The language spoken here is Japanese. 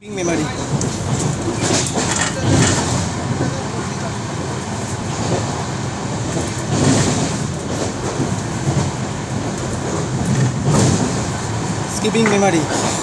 Ping memory. Skipping memory.